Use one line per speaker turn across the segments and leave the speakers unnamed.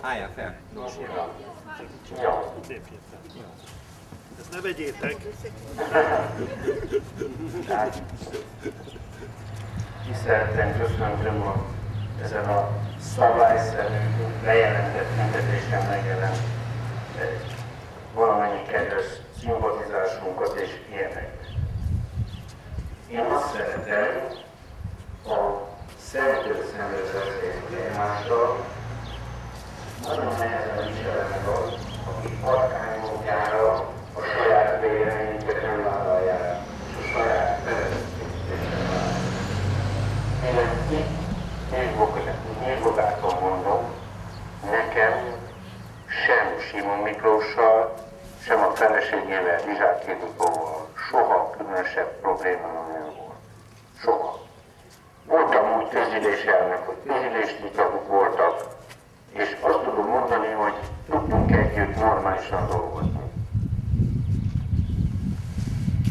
Álljál fel.
Ezt ne vegyétek.
Tisztelten köszöntöm a, ezen a szabályszerű bejelentett tüntetésen megjelent valamennyi kedves szimpatizásunkat és ilyeneket. Én azt szeretem, a szemtől szembe beszélni egymással, nagyon nehezen viselem meg azt, akik patkánymódjára a saját véleményüket nem vállalják, a saját felelősségüket. Én ezt itt nyilvogától mondom, nekem sem Simon Miklóssal, sem a feleségével, Vizsák Kédikóval soha különösebb probléma nem volt. Soha. Voltam úgy közülés elnök, hogy közülés vitakok voltak, és azt tudom mondani, hogy tudtunk együtt normálisan dolgozni.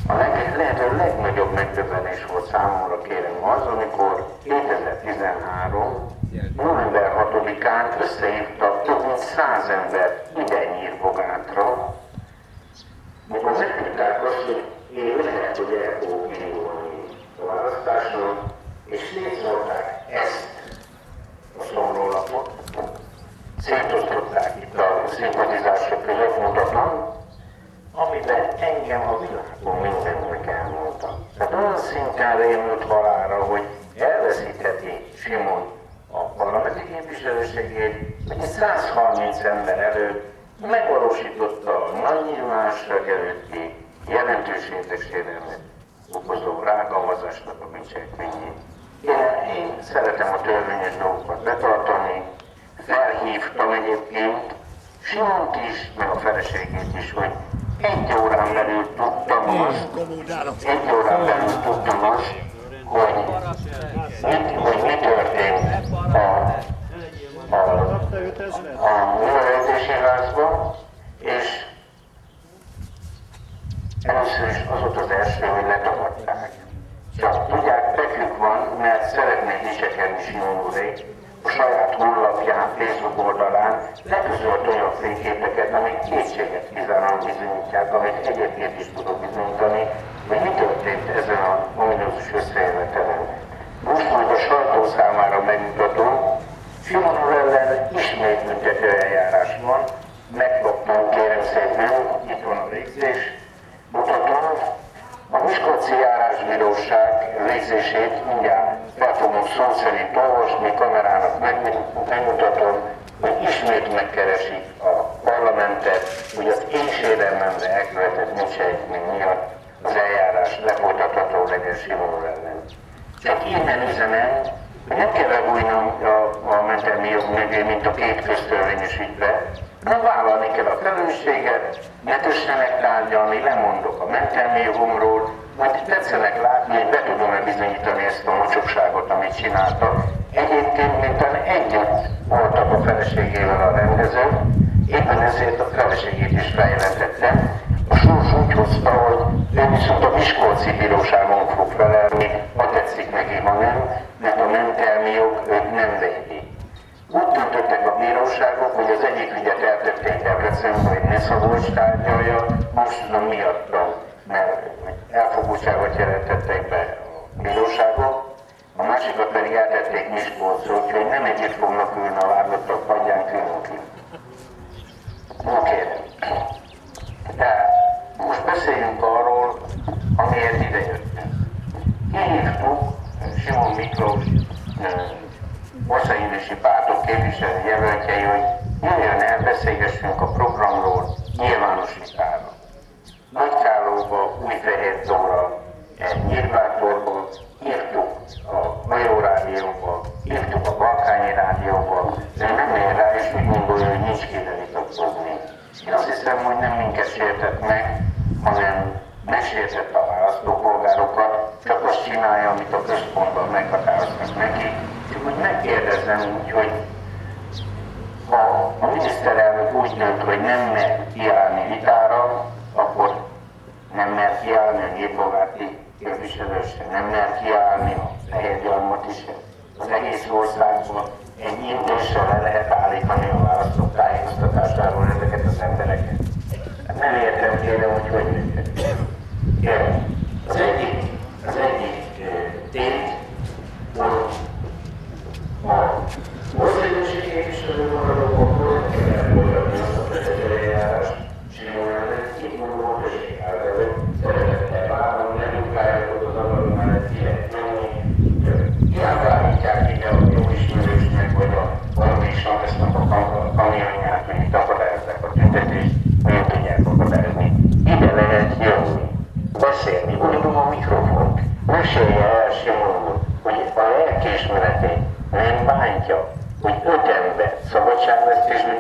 A leg, lehető legnagyobb megdöbbenés volt számomra, kérem, az, amikor 2013. november 6-án összehívtak több mint száz ember ide Nyírbogátra, mikor megtudták azt, hogy én lehet, hogy el fogok indulni a választáson, és létrehozták ezt a szomrólapot, szétosztották itt a szimpatizások között, mutatom, amiben engem a világon mindennek elmondtam. Tehát olyan szinten rémült halára, hogy elveszítheti Simon a parlamenti képviselőségét, hogy 130 ember előtt megvalósította a nagy nyilvánosság előtti jelentős érdeksérelmet okozó rágalmazásnak a bűncselekményét. Én, én szeretem a törvényes dolgokat betartani, felhívtam egyébként Simont is, meg a feleségét is, hogy egy órán belül tudtam azt, egy órán belül tudtam azt, hogy mit, hogy mi történt a, a, a házban, és először is az volt az első, hogy letagadták. Csak tudják, nekünk van, mert szeretnék dicsekedni Simon a saját honlapján, Facebook oldalán leközölt olyan fényképeket, amik kétséget kizárólag bizonyítják, amit egyébként is tudok végzés, mutatom, a Miskolci járásbíróság végzését mindjárt fel fogom szó szerint olvasni, kamerának megmutatom, hogy ismét megkeresik a parlamentet, hogy az én sérelmemre elkövetett bűncselekmény miatt az eljárás lefolytatható legyen Simon ellen. Csak innen üzenem, hogy nem kell bebújnom a, a mentelmi jog mint a két köztörvényes ügybe, nem vállalni kell a felelősséget, ne tessenek tárgyalni, lemondok a mentelmi jogomról, majd tetszenek látni, hogy be tudom-e bizonyítani ezt a mocsokságot, amit csináltak. Egyébként miután együtt voltak a feleségével a rendező, éppen ezért a feleségét is feljelentettem. A sors úgy hozta, hogy ő viszont a Miskolci Bíróságon fog felelni, ha tetszik neki, ha nem, mert a mentelmi jog őt nem védi. Úgy döntöttek a bíróságok, hogy az egyik ügyet eltették Debrecenbe, hogy ne Szabolcs tárgyalja, tudom miattam, mert elfogultságot jelentettek be a bíróságok, a másikat pedig eltették Miskolcra, úgyhogy nem együtt fognak ülni a vádlottak padján külön Oké. De most beszéljünk arról, amiért idejöttünk. Kihívtuk Simon Miklós országgyűlési pártok képviselő jelöltjei, hogy jöjjön el, beszélgessünk a programról nyilvános vitára. Nagykállóba, Újfehér Dóra, Nyírbátorba, írtuk a Majó Rádióba, írtuk a Balkányi Rádióba, de nem ér rá, és úgy gondolja, hogy nincs kéne vitatkozni. Én azt hiszem, hogy nem minket sértett meg, hanem megsértett a választópolgárokat, csak azt csinálja, amit a központban meghatároznak neki, úgy ne úgy, hogy ha a miniszterelnök úgy dönt, hogy nem mer kiállni vitára, akkor nem mert kiállni a gépolgáti képviselő nem mert kiállni a fehér gyarmat is. Az egész országban egy intéssel le lehet állítani a választók tájékoztatásáról ezeket az embereket. Hát nem értem kéne, hogy hogy működik. Kérem.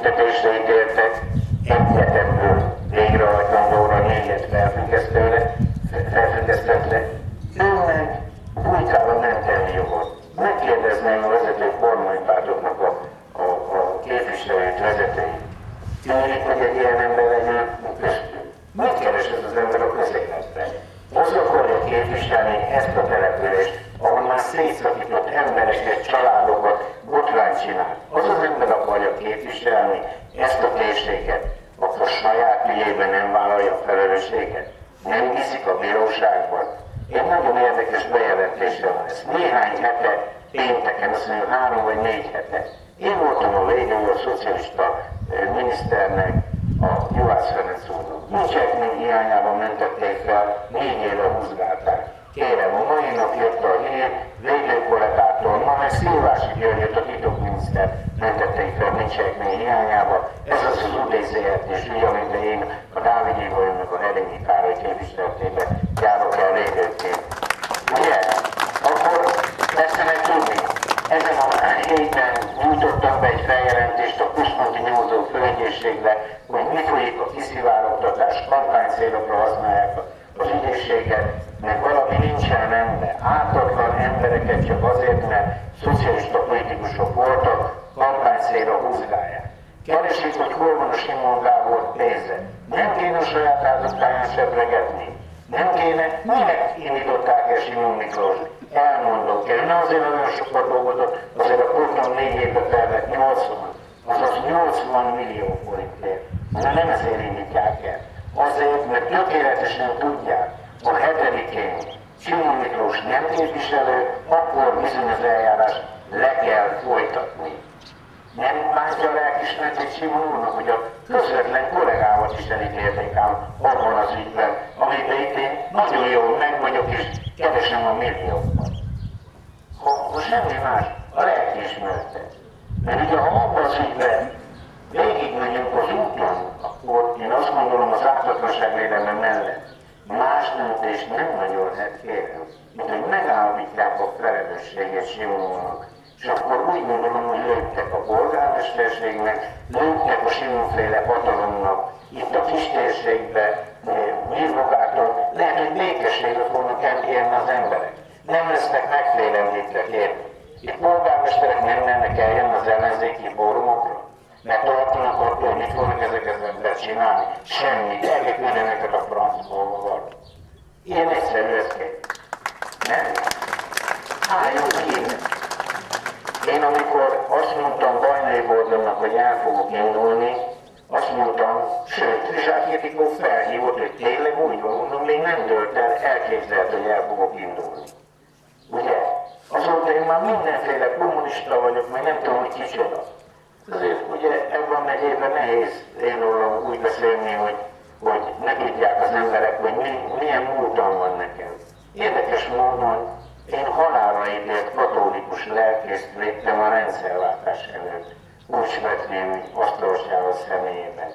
Büntetésre ítéltek, egyetemről végrehajtandóra négyet felfüggesztőre, felfüggesztett le. Ő meg bújtában nem tenni jogot. Megkérdezném a vezető kormánypártoknak a, a, a képviselőt, vezetőit. Tűnik, hogy egy ilyen ember legyen köztük. Mit keres ez az ember a közéletben? Az akarja képviselni ezt a települést, ahol már szétszakított embereket, családokat, botrány csinál. Az az ember akarja képviselni ezt a térséget, akkor saját ügyében nem vállalja a felelősséget. Nem viszik a bíróságban. Egy nagyon érdekes bejelentésre lesz. Néhány hete, pénteken, azt mondja, három vagy négy hete. Én voltam a végül a szocialista miniszternek, a Juhász Ferenc úrnak. Bűncselekmény hiányában mentették fel, négy éve húzgálták. Kérem, a mai nap jött a hír, Védő kollégától, ma meg Szilvási Györgyöt, a titokminiszter mentették fel bűncselekmény hiányába. Ez az az UDZRT-s ügy, amiben én a Dávid Ibolyonak a Herényi Károly képviseletében járok el védőként. Ugye? Akkor tetszenek tudni, ezen a héten nyújtottam be egy feljelentést a Kusmonti nyomozó főügyészségbe, hogy mi folyik a kiszivárogtatás, kampánycélokra használják az ügyészséget, mert valami nincsen rendben. Ártatlan embereket csak azért, mert szocialista politikusok voltak, kampánycélra húzgálják. Keresik, hogy hol van a Simon Gábor pénze. Nem kéne a saját házattáján sebregetni. Nem kéne, minek indították el Simon Miklós? Elmondom kell, ne azért nagyon sokat dolgozott, azért a program négy évbe felvett 80, azaz 80 millió forintért. De nem ezért indítják el. Azért, mert tökéletesen tudják, a hetedikén Simon Miklós nem képviselő, akkor bizony az eljárás le kell folytatni. Nem bántja lelkismertét Simon úrnak, hogy a közvetlen kollégámat is elítélték ám abban az ügyben, amiben itt én nagyon jól meg vagyok, és keresem a milliókat. Ha, ha semmi más, a lelkiismerete. Mert ugye ha abban az ügyben végigmegyünk az úton, akkor én azt gondolom az ártatlanság védelme mellett más döntést nem nagyon lehet kérem, mint hogy megállapítják a felelősséget Simonónak. És akkor úgy gondolom, hogy lőttek a polgármesterségnek, lőttek a Simonféle hatalomnak, itt a kis térségbe, birtokától, lehet, hogy békességre fognak elkérni az emberek. Nem lesznek megfélemlítve kérni. Itt polgármesterek nem mennek eljönni az ellenzéki fórumokra mert tartanak attól, mit fognak ezek az ember csinálni. Semmit, elküldenek a francból. Ilyen egyszerű ez. Nem? Álljon ki! Én amikor azt mondtam Bajnai Gordonnak, hogy el fogok indulni, azt mondtam, sőt, Rizsák Ildikó felhívott, hogy tényleg úgy van, mondom, még nem dölt el, elképzelt, hogy el fogok indulni. Már mindenféle kommunista vagyok, meg nem tudom, hogy kicsoda. Azért ugye ebben megyében nehéz én rólam úgy beszélni, hogy, hogy ne tudják az emberek, hogy mi, milyen múltam van nekem. Érdekes módon én halálra ítélt katolikus lelkészt védtem a rendszerváltás előtt. Úgy vetném asztalosjához személyében.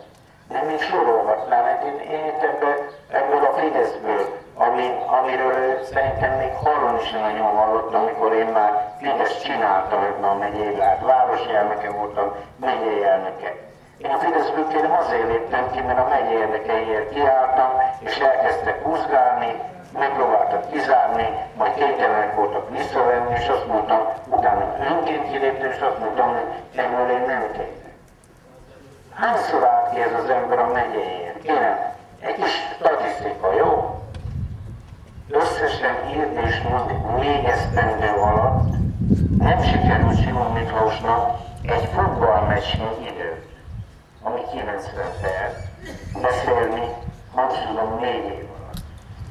De még sorolhatnám, mert én, én itt ebből, ebből a Fideszből, ami, amiről ő szerintem még hallani sem nagyon hallottam, amikor én már Fidesz csináltam ebben a megyében, hát városi elnöke voltam, megyei elnöke. Én a Fideszből kérem azért léptem ki, mert a megyei érdekeiért kiálltam, és elkezdtek húzgálni, megpróbáltak kizárni, majd képtelenek voltak visszavenni, és azt mondtam, utána önként kiléptem, és azt mondtam, hogy ebből én nem tényleg. Hányszor állt ki ez az ember a megyéjén? Kérem, egy kis statisztika, jó? Összesen írt és mond négy esztendő alatt nem sikerült Simon Miklósnak egy futballmeccsnyi idő, ami 90 perc, beszélni, hangsúlyom négy év alatt.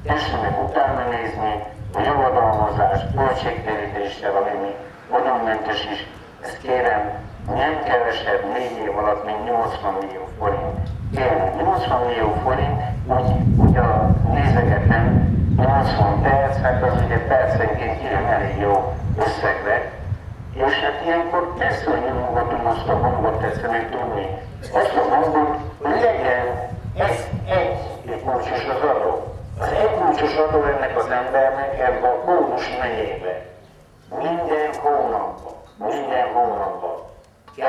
Tessenek utána nézni, a javadalmazás, költségterítéssel, ami odammentes is, ezt kérem, nem kevesebb négy év alatt, mint 80 millió forint. Tényleg, 80 millió forint, úgy, úgy a nézegetem, 80 perc, hát az ugye percenként ilyen elég jó összegre. És hát ilyenkor persze, hogy nyomogatom azt a hangot, tetszenek tudni. Azt a hogy legyen ez egy, egy kulcsos az adó. Az egy kulcsos adó ennek az embernek ebben a bónus megyébe. Minden hónapban, minden hónapban 259.088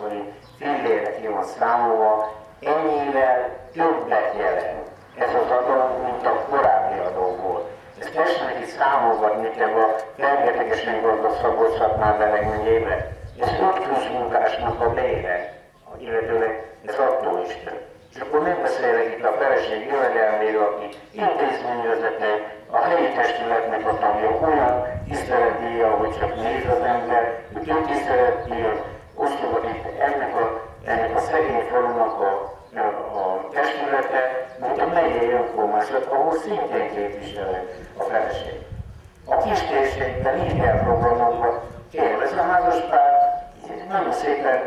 forint fillére ki van számolva, ennyivel többet jelent ez az adó, mint a korábbi adó volt. Ezt tessenek itt számolgatni, ebben a rengetegesen gazdag szabolcs már beleg megyébe. Ez 5 munkásnak a bére, illetőleg ez attól is több. És akkor nem beszélek itt a feleség jövedelméről, aki intézményvezető, a helyi testületnek a tagja, olyan tiszteletdíja, hogy csak néz az ember, hogy több tiszteletdíjat osztogat itt ennek a, ennek a szegény falunak a, a, testülete, mint a megyei önkormányzat, ahol szintén képviselő a feleség. A kis térségben így elprogramokban kérdez a házaspár, nagyon szépen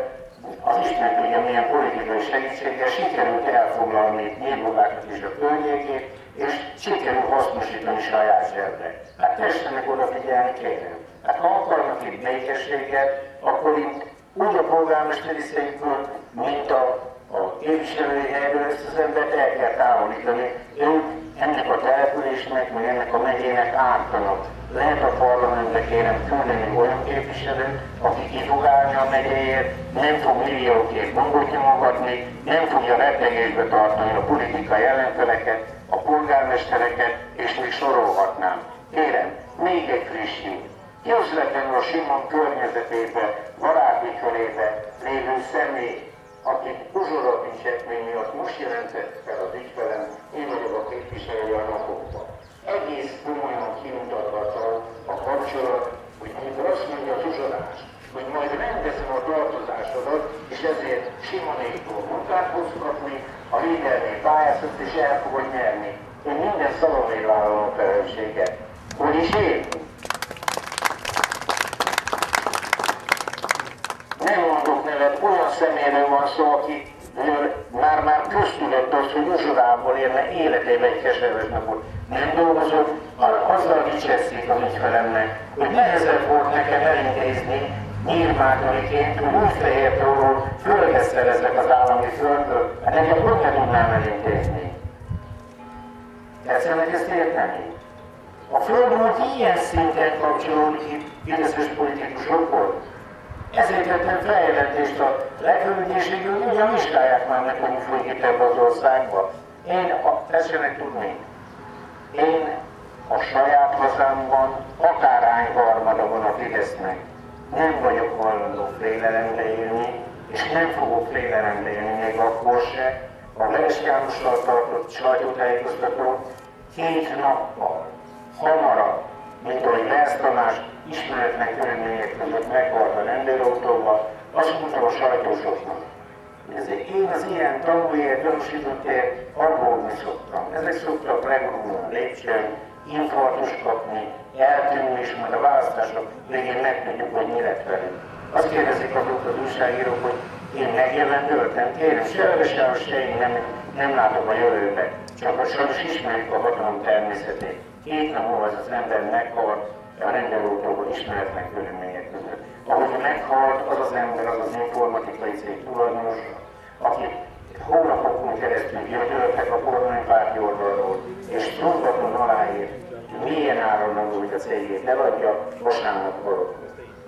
az Isten tudja, milyen politikai segítséggel sikerült elfoglalni Nyírbogákat és a környékét, és sikerül hasznosítani saját zsebbe. Hát tessenek odafigyelni, kérem. Hát ha akarnak itt békességet, akkor itt úgy a polgármesteri székből, mint a, a képviselői helyből ezt az embert el kell távolítani. Ők ennek a településnek, meg ennek a megyének ártanak. Lehet a parlamentbe kérem küldeni olyan képviselőt, aki ki fog állni a megyéért, nem fog milliókért mongot nyomogatni, nem fogja rettegésbe tartani a politikai ellenfeleket, a polgármestereket, és még sorolhatnám. Kérem, még egy friss hír. Közvetlenül a Simon környezetébe, baráti körébe lévő személy, akit Uzsora bűncselekmény miatt most jelentett fel az ügyfelem, én vagyok a képviselője a napokban. Egész komolyan kimutatható a kapcsolat, hogy amikor azt mondja az Uzsorás, hogy majd rendezem a tartozásodat, és ezért Simonéktól munkát fogsz kapni, a védelmi pályázatot és el fogod nyerni. Én minden a felelősséget. Hogy is én? Nem mondok személyről van szó, aki már-már köztudott az, hogy uzsorából érne életében egy keserves napot. Nem dolgozott, azzal dicsekszik az ügyfelemnek, hogy nehezebb volt nekem elintézni, Újfehértóról földet szerezek az állami földből, hát nekem hogy ne tudnám elintézni. Tetszenek ezt érteni? A földről ilyen szinten kapcsolódik itt fideszes politikusokból, ezért tettem feljelentést a legfőügyészségül, ugyan vizsgálják már meg, hogy folyik itt ebbe az országba. Én, a, tessenek tudni, én a saját hazámban akárhány harmada van a Fidesznek. Nem vagyok hajlandó félelembe élni, és nem fogok félelembe élni még akkor se. A Veres Jánossal tartott sajtótájékoztató két nappal hamarabb, mint ahogy Mersz Tamás ismeretlen körülmények között meghalt a rendőrautóba, azt mondta a sajtósoknak, ezért én az ilyen tanulért, gyanúsítottért aggódni szoktam. Ezek szoktak legurulni a lépcsőn, infarktus kapni, eltűnni, és majd a választások végén megtudjuk, hogy mi lett velük. Azt kérdezik azok az újságírók, hogy én megjelentöltem, kérem, se se én nem, nem látok a jövőbe, csak a sajnos ismerjük a hatalom természetét. Két nap múlva az ember meghalt, a rendelőtóból ismeretlen körülmények között. Ahogy meghalt az az ember, az az informatikai cég tulajdonos, akik hónapokon keresztül gyötörtek a kormánypárti oldalról, és szombaton aláírt, hogy milyen áron hogy a cégét eladja, bocsánat valóban.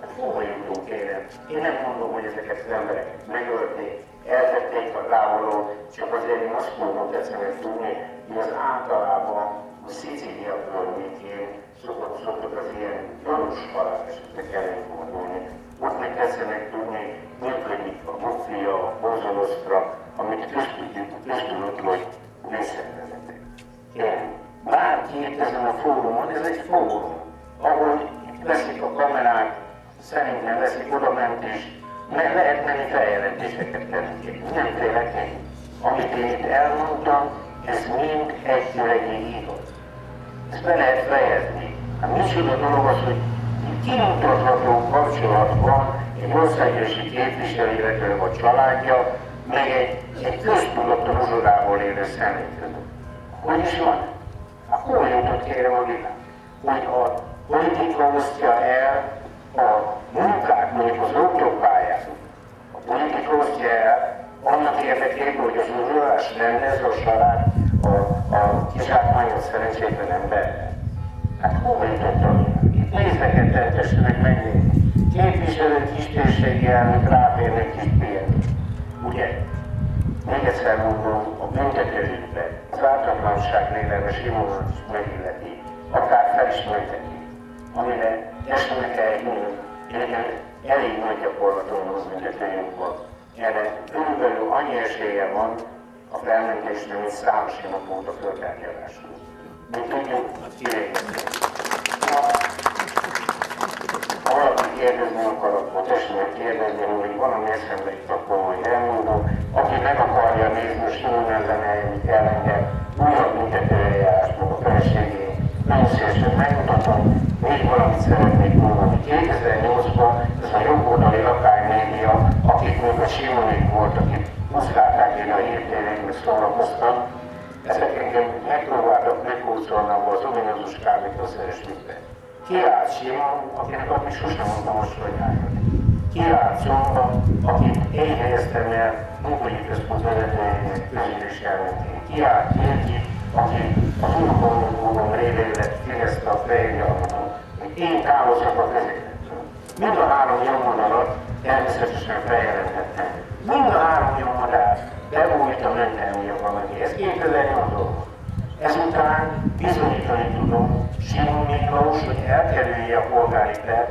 Hát hova jutunk, kérem? Én nem mondom, hogy ezeket az emberek megölték, eltették a láboló, csak azért én azt mondom, tetszenek tudni, hogy az általában a Szicília környékén szokott, szokott az ilyen gyanús halálesetek előfordulni. Ott meg kezdenek tudni működik a mafia, a bozolosztra, amit köztudjuk, köztudott, hogy leszervezetek. Kérem, bárki ezen a fórumon, ez egy fórum, ahol veszik a kamerák, szerintem veszik oda ment is, meg lehet menni feljelentéseket tenni. Nem félek én. Amit én itt elmondtam, ez mind egyszerűen igaz. Ezt be lehet fejezni. Hát micsoda dolog az, hogy kimutatható kapcsolat van egy országgyűlési képviselő, illetve a családja, meg egy, egy köztudott rozsodából élő személy Hogy is van? Hát jutott kérem a világ? Hogy a politika osztja el a munkát, mondjuk az okjogpályát. A politika osztja el annak érdekében, hogy az uralás rendez a család a, a kizsákmányos szerencsétlen ember. Hát hova jutott a Itt néznek tessenek megnézni. Képviselő kistérségi elnök ráférnek kis pénzt. Ugye? Még egyszer mondom, a büntetőügyben az ártatlanság lélelme Simonon is megilleti, akár felismerteti, amire tessenek el egy elég nagy gyakorlaton hoz büntetőjogban. Erre körülbelül annyi esélye van a felmentésre, mint számos nap volt a földtárgyalásról. Mint tudjuk, ha valaki kérdezni akar, akkor tessék kérdezni, hogy valami eszembe itt akkor majd elmondom. Aki meg akarja nézni, most jól ellen eljönni engem, újabb büntetőeljárás fog a feleségén. Nagyon szívesen megmutatom, még valamit szeretnék mondani. 2008-ban ez a jobboldali lakánymédia, akik még a Simonik volt, akik muszkálták én a hírtérényben szórakoztak, ezek engem megpróbáltak meghúzolni abba az ominózus kábítószeres ügybe. Kiállt Simon, akinek addig sosem mondtam hogy Kiállt Zomba, akit én helyeztem el munkai központ vezetőjének közülés elnökén. Kiállt Kirki, aki az Urukonogóban révén lett Fideszte a fejljállatot, hogy én távozok a közéletről. Mind a három nyomvonalat természetesen feljelentettem. Mind a három nyomvonalat bevújt a mentelmi joga mögé. Ez 2008 volt. Ezután bizonyítani tudom Simon Miklós, hogy elkerülje a polgári pert,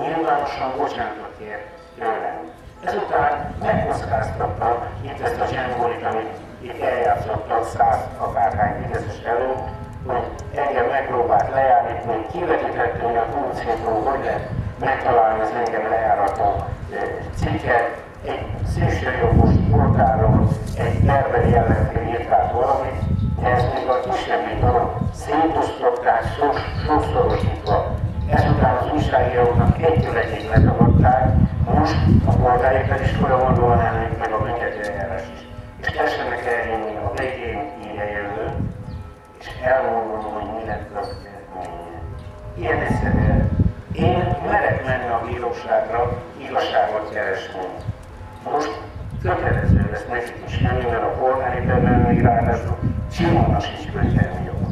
nyilvánosan bocsánatot kér tőlem. Ezután megkockáztatta itt ezt a zsengolit, amit itt eljátszottak száz akárhány fideszes előtt, hogy engem megpróbált leállítani, kivetítettünk a funkciótól, hogy lehet megtalálni az engem lejárató cikket, egy szélsőjobbos polgáról, egy berberi ellenfél írt át valamit, ez még a kisebbik dolog, szétosztották sokszorosítva. Ezután az újságíróknak egytől egyig letagadták, most a polgári feliskola mondóan elnök meg a büntetőeljárás is. És tessenek elhinni, a végén írja jövő, és elmondom, hogy mi lett az eredménye. Ilyen. Merek menni a bíróságra, igazságot keresni. Most kötelező lesz nekik is menni, mert a polgári termelői ráadásul Simonnak sincs könyvelni joga.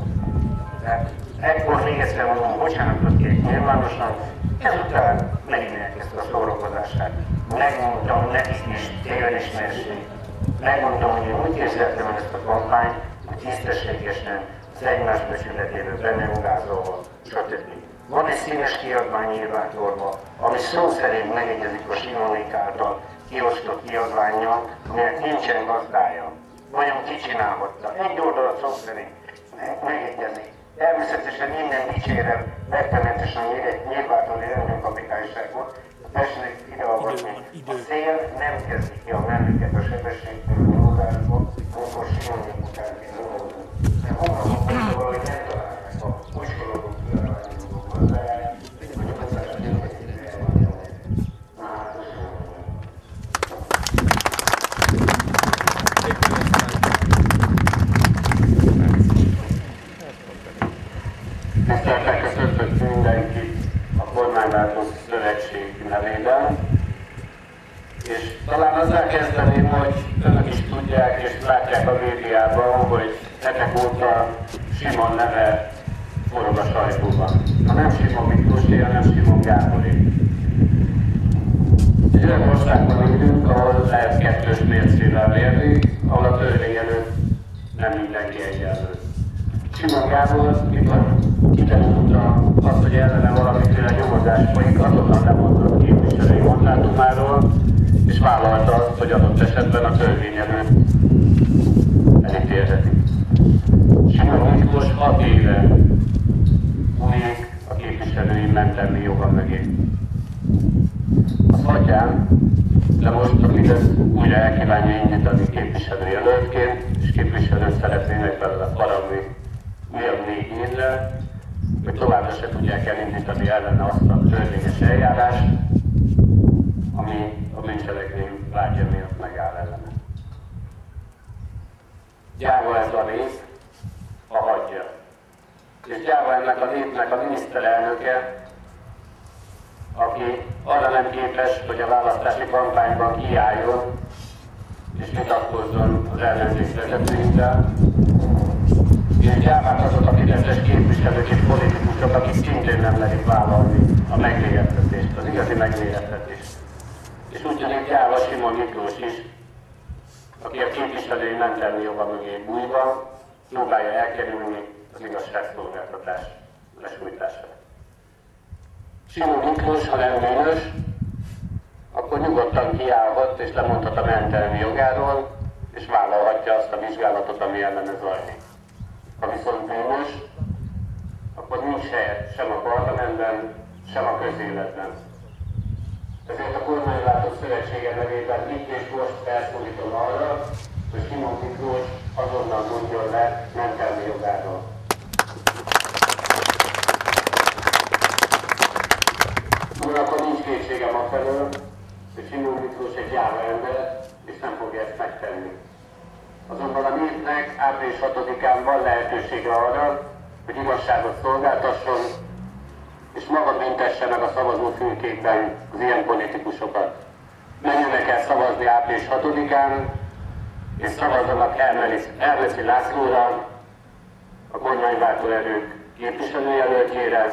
Tehát ekkor egyszer mondom, bocsánatot kérek nyilvánosan, ezután megint elkezdte a szórakozását. Megmondtam nekik is tévedismerség. Megmondtam, hogy én úgy készítettem ezt a kampányt, hogy tisztességesen, az egymás becsületéről bemeugázolva, stb. Van egy színes kiadvány nyilvántorban, ami szó szerint megegyezik a Simonik által kiosztott kiadványjal, aminek nincsen gazdája. Vajon ki csinálhatta? Egy oldalat szó szerint megegyezik. Természetesen minden dicsérem rettenetesen nyilvántorni rendőrkapitányságot, tessék ideolvasni. A szél nem kezdi ki a mellüket a sebességtől a nyúlásba, akkor Simonik után kell De honnan valahogy nem találják a muskolódó kiadványokból gazdáját, hogy a gazdáját Tiszteltek köszöntök mindenkit a Kormányváltó Szövetség nevében. És talán azzal kezdeném, hogy önök is tudják és látják a médiában, hogy hetek óta Simon neve forog a sajtóban. Ha nem Simon Miklósé, hanem Simon Gáboré. Egy olyan országban élünk, ahol lehet kettős mércével mérni, ahol a törvény előtt nem mindenki egyenlő. Simon Gábor, mikor kiderült azt, hogy ellene valamiféle nyomozás folyik, azonnal lemondott képviselői mandátumáról, és vállalta azt, hogy adott esetben a törvény előtt elítélhetik. Simon Miklós 6 éve bújik a képviselői mentelmi joga mögé. A atyám, de most a Fidesz újra elkívánja indítani képviselőjelöltként, és képviselőt szeretnének belőle faragni négy évre,
hogy továbbra se tudják elindítani ellene azt a törvényes eljárást, ami a bűncselekmény vágya miatt megáll ellene. Gyáva ez a nép, ha hagyja. És gyáva ennek a népnek a miniszterelnöke, aki arra nem képes, hogy a választási kampányban kiálljon és vitatkozzon az ellenzék vezetőivel, és gyávák azok a fideszes képviselők és politikusok, akik szintén nem merik vállalni a megmérettetést, az igazi megmérettetést. És ugyanígy gyáva Simon Miklós is, aki a képviselői mentelmi joga mögé bújva próbálja elkerülni az igazságszolgáltatás lesújtását. Simon Miklós, ha nem bűnös, akkor nyugodtan kiállhat és lemondhat a mentelmi jogáról, és vállalhatja azt a vizsgálatot, ami ellene zajlik. Ha viszont bűnös, akkor nincs helye sem a parlamentben, sem a közéletben. Ezért a kormányváltó szövetsége nevében itt és most felszólítom arra, hogy Simon Miklós azonnal mondjon le mentelmi jogáról. Ugyanakkor nincs kétségem a felől, hogy Simon Miklós egy jáva ember, és nem fogja ezt megtenni. Azonban a népnek április 6-án van lehetősége arra, hogy igazságot szolgáltasson, és maga büntesse meg a szavazófülkékben az ilyen politikusokat. Menjenek el szavazni április 6-án, és szavazzanak Elmeszi Lászlóra, a kormányváltó erők képviselőjelöltjére,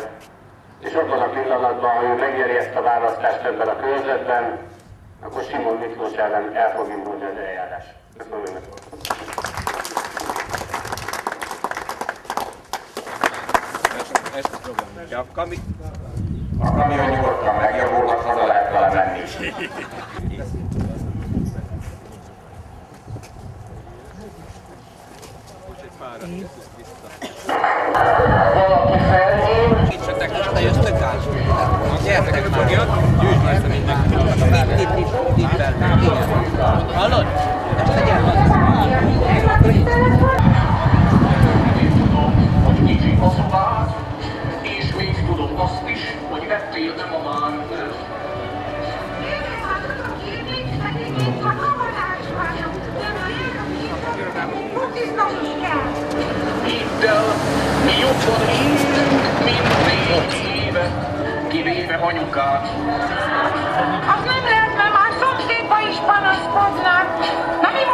és abban a pillanatban, ha ő megnyeri ezt a választást ebben a körzetben, akkor Simon Miklós ellen el fog indulni az eljárás. Köszönöm önnek.
Ja, kami...
A kamion nyugodtan megjavulhat, haza lehet vele menni. Valaki felhív,
Segítsetek, most jöttök át? Gyertek, fogja, gyűjtsd ezt mindenki. Itt, itt, itt, itt, itt, igen. Hallod? Ezt tegyél
hogy kicsi a szobád, és még tudom azt is, hogy ettél nem a már. Hidd anyukát.
Az nem lehet, mert már szomszédba is panaszkodnak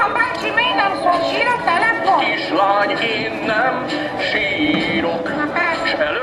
a bácsi még nem szól, sírok telefon?
Kislány, én nem sírok. Na.